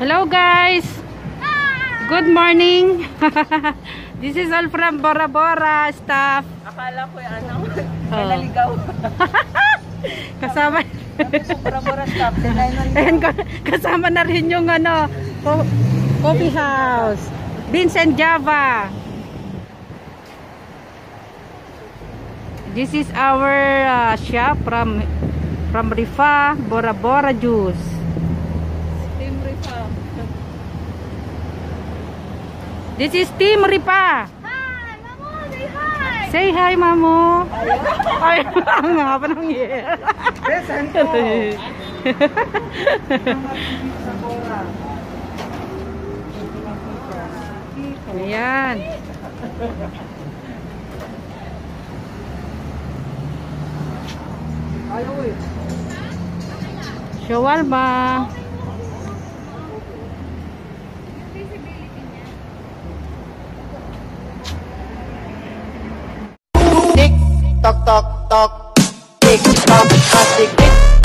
Hello guys! Good morning! This is all from Bora Bora staff. Akala ko yung ano, oh. kasama. Bora Bora staff. And kasama na rin yung ano, coffee house. Vincent Java. This is our uh, shop from from Rifa, Bora Bora Juice. Team Refam. This is Team Ripa. Hi! Mamo! Say hi! Say hi, Mamo. Ay, ang nga pa nang yeah. Besan ko! Ayan. Ayaw eh. Jawalba. Tik tok tok tok. Tik tok tok tik.